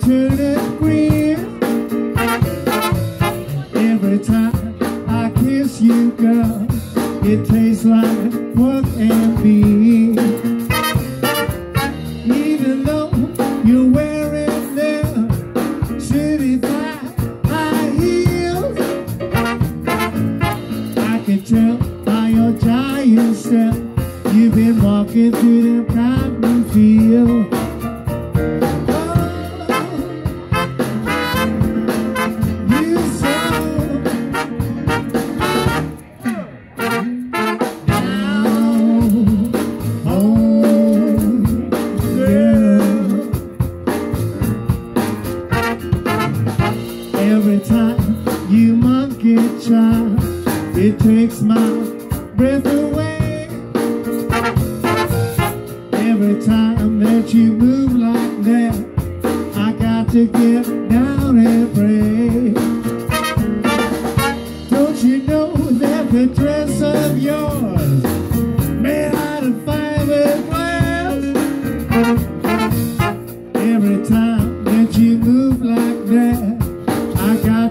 turning green Every time I kiss you, girl It tastes like pork and beef Even though you're wearing them city high heels? I can tell by your giant step You've been walking through the cotton field it takes my breath away. Every time that you move like that, I got to get down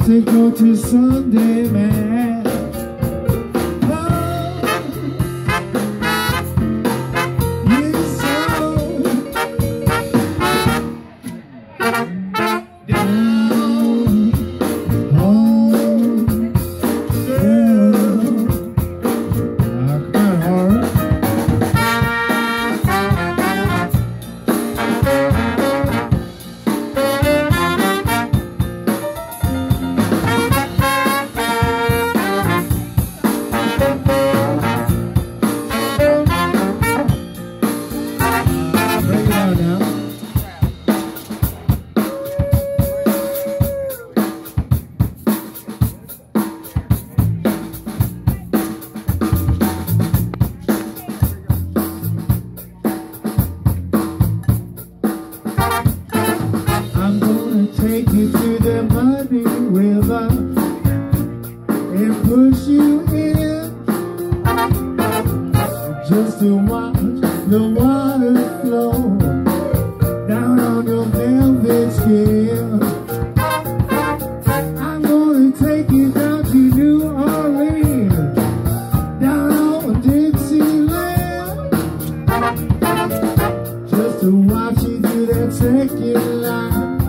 I got to go to Sunday Mass. The water flow down on your velvet skin. I'm gonna take you down to New Orleans, down on Dixieland, just to watch you do that second line.